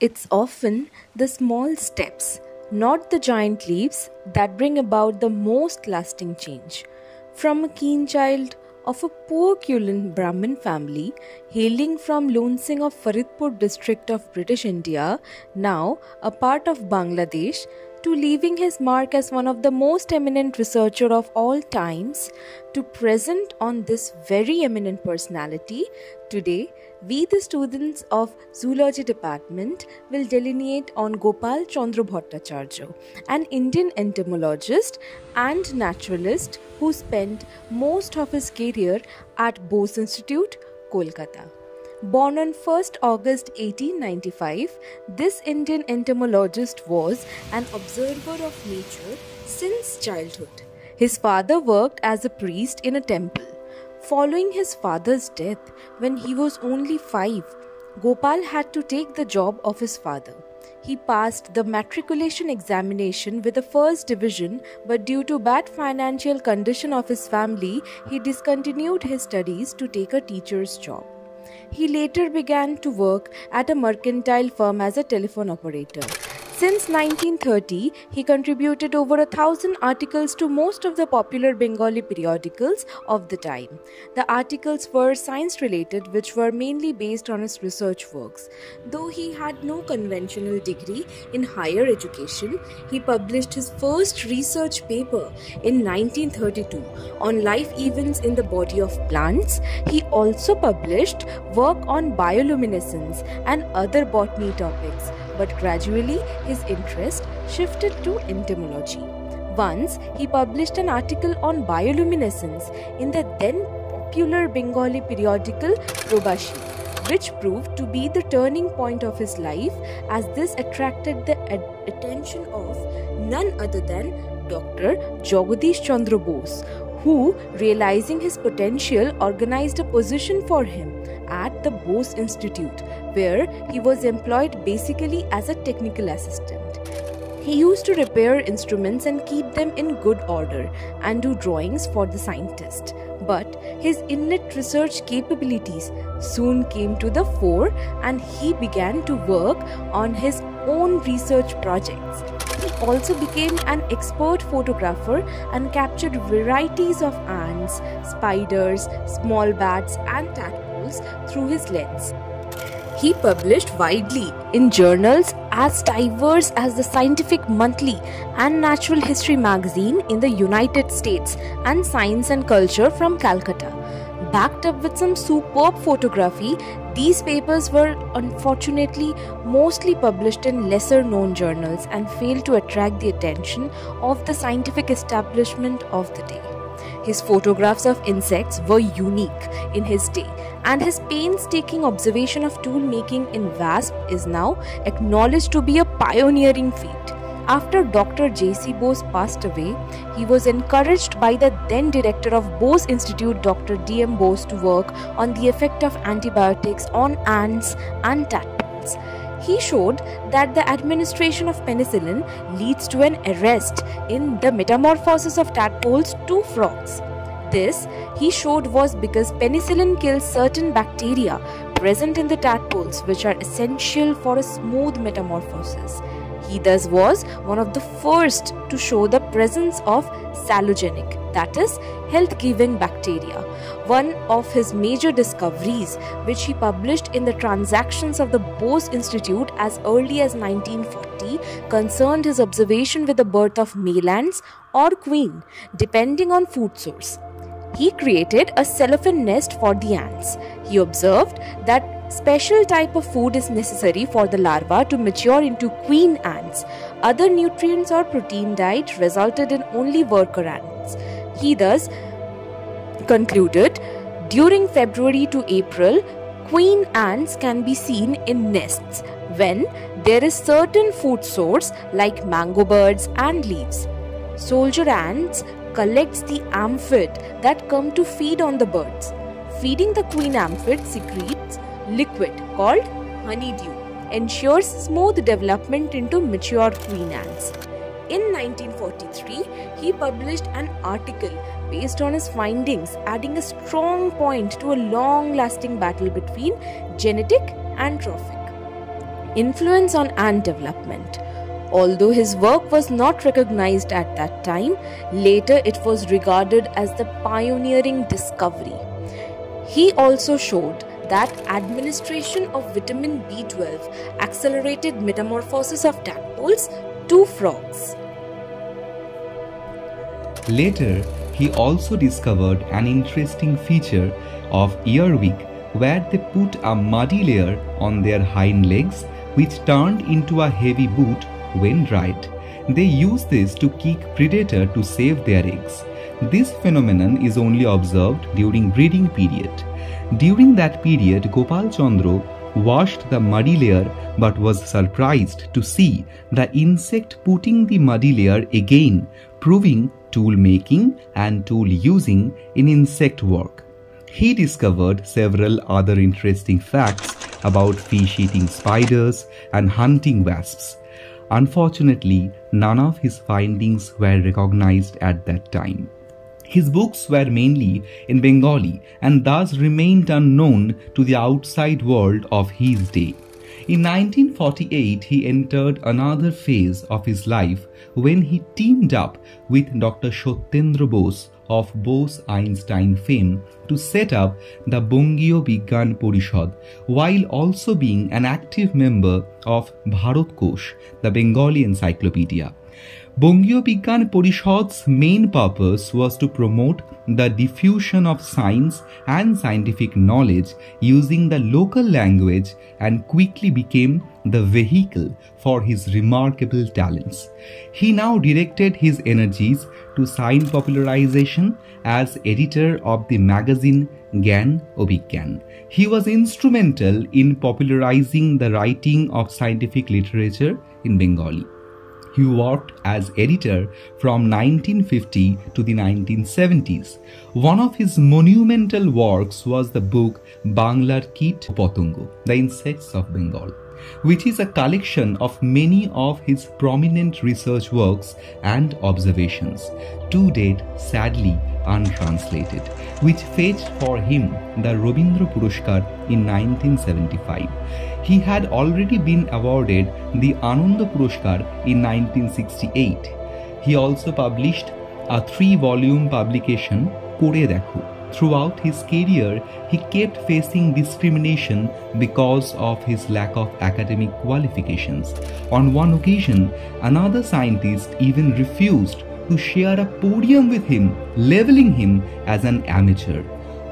It's often the small steps, not the giant leaps, that bring about the most lasting change. From a keen child of a poor Kulin Brahmin family hailing from Lonsing of Faridpur district of British India, now a part of Bangladesh, to leaving his mark as one of the most eminent researcher of all times to present on this very eminent personality today we the students of zoology department will delineate on gopal chandra bhattacharya an indian entomologist and naturalist who spent most of his career at bose institute kolkata Born on 1st August 1895, this Indian entomologist was an observer of nature since childhood. His father worked as a priest in a temple. Following his father's death when he was only 5, Gopal had to take the job of his father. He passed the matriculation examination with the first division, but due to bad financial condition of his family, he discontinued his studies to take a teacher's job. He later began to work at a mercantile firm as a telephone operator. Since 1930, he contributed over a thousand articles to most of the popular Bengali periodicals of the time. The articles were science related, which were mainly based on his research works. Though he had no conventional degree in higher education, he published his first research paper in 1932 on life events in the body of plants. He also published work on bioluminescence and other botany topics but gradually his interest shifted to entomology. Once he published an article on bioluminescence in the then popular Bengali periodical Probashi, which proved to be the turning point of his life as this attracted the ad- attention of none other than Dr. Jagadish Chandra Bose, who, realizing his potential, organized a position for him at the Bose Institute, where he was employed basically as a technical assistant. He used to repair instruments and keep them in good order and do drawings for the scientist. But his innate research capabilities soon came to the fore and he began to work on his own research projects. He also became an expert photographer and captured varieties of ants, spiders, small bats, and tadpoles through his lens. He published widely in journals as diverse as the Scientific Monthly and Natural History magazine in the United States and Science and Culture from Calcutta. Backed up with some superb photography, these papers were unfortunately mostly published in lesser known journals and failed to attract the attention of the scientific establishment of the day. His photographs of insects were unique in his day, and his painstaking observation of tool making in wasp is now acknowledged to be a pioneering feat. After Dr. J.C. Bose passed away, he was encouraged by the then director of Bose Institute, Dr. D.M. Bose, to work on the effect of antibiotics on ants and tadpoles. He showed that the administration of penicillin leads to an arrest in the metamorphosis of tadpoles to frogs. This, he showed, was because penicillin kills certain bacteria present in the tadpoles which are essential for a smooth metamorphosis. He thus was one of the first to show the presence of salogenic, that is, health giving bacteria. One of his major discoveries, which he published in the Transactions of the Bose Institute as early as 1940, concerned his observation with the birth of male ants or queen, depending on food source. He created a cellophane nest for the ants. He observed that special type of food is necessary for the larva to mature into queen ants. Other nutrients or protein diet resulted in only worker ants. He thus concluded during February to April, queen ants can be seen in nests when there is certain food source like mango birds and leaves. Soldier ants collects the aphid that come to feed on the birds. Feeding the queen aphid secretes liquid called honeydew ensures smooth development into mature queen ants. In 1943, he published an article based on his findings, adding a strong point to a long lasting battle between genetic and trophic. Influence on ant development. Although his work was not recognized at that time, later it was regarded as the pioneering discovery. He also showed that administration of vitamin B12 accelerated metamorphosis of tadpoles to frogs. Later, he also discovered an interesting feature of earwig where they put a muddy layer on their hind legs which turned into a heavy boot when dried. They use this to kick predator to save their eggs. This phenomenon is only observed during breeding period. During that period, Gopal Chandra washed the muddy layer but was surprised to see the insect putting the muddy layer again, proving tool making and tool using in insect work. He discovered several other interesting facts about fish eating spiders and hunting wasps. Unfortunately, none of his findings were recognized at that time. His books were mainly in Bengali and thus remained unknown to the outside world of his day. In 1948, he entered another phase of his life when he teamed up with Dr. Satyendra Bose of Bose Einstein fame to set up the Bongio Bigyan Porishad while also being an active member of Bharat Kosh, the Bengali encyclopedia. Bongio Bigyan main purpose was to promote the diffusion of science and scientific knowledge using the local language and quickly became the vehicle for his remarkable talents. He now directed his energies to science popularization as editor of the magazine Gyan Obigyan. He was instrumental in popularizing the writing of scientific literature in Bengali. He worked as editor from 1950 to the 1970s. One of his monumental works was the book Banglar Kit Potongo, The Insects of Bengal which is a collection of many of his prominent research works and observations, to date sadly untranslated, which fetched for him the Robindra Puruskar in 1975. He had already been awarded the Ananda Puruskar in 1968. He also published a three volume publication, Kore Dekho, Throughout his career, he kept facing discrimination because of his lack of academic qualifications. On one occasion, another scientist even refused to share a podium with him, leveling him as an amateur.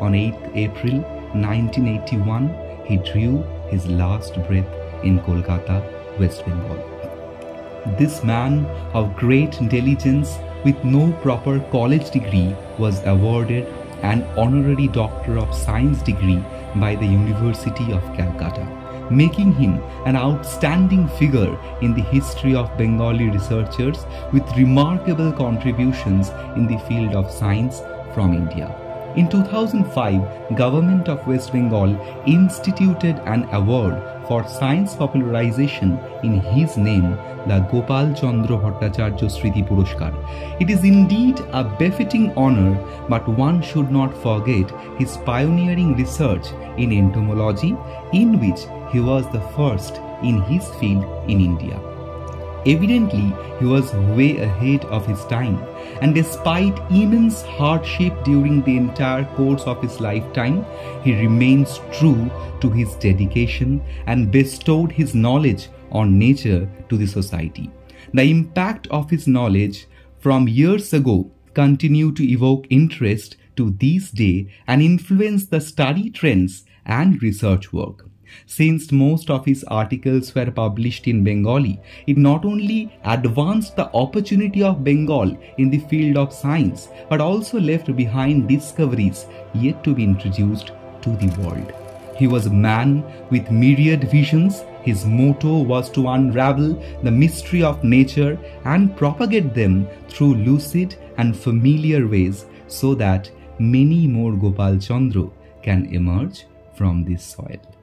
On 8 April 1981, he drew his last breath in Kolkata, West Bengal. This man of great intelligence with no proper college degree was awarded an honorary Doctor of Science degree by the University of Calcutta, making him an outstanding figure in the history of Bengali researchers with remarkable contributions in the field of science from India. In 2005, Government of West Bengal instituted an award for science popularization in his name the Gopal Chandra Bhattacharya Sriti Puruskar. It is indeed a befitting honor, but one should not forget his pioneering research in entomology, in which he was the first in his field in India. Evidently, he was way ahead of his time, and despite immense hardship during the entire course of his lifetime, he remains true to his dedication and bestowed his knowledge on nature to the society. The impact of his knowledge from years ago continue to evoke interest to this day and influence the study trends and research work. Since most of his articles were published in Bengali, it not only advanced the opportunity of Bengal in the field of science, but also left behind discoveries yet to be introduced to the world. He was a man with myriad visions. His motto was to unravel the mystery of nature and propagate them through lucid and familiar ways so that many more Gopal Chandra can emerge from this soil.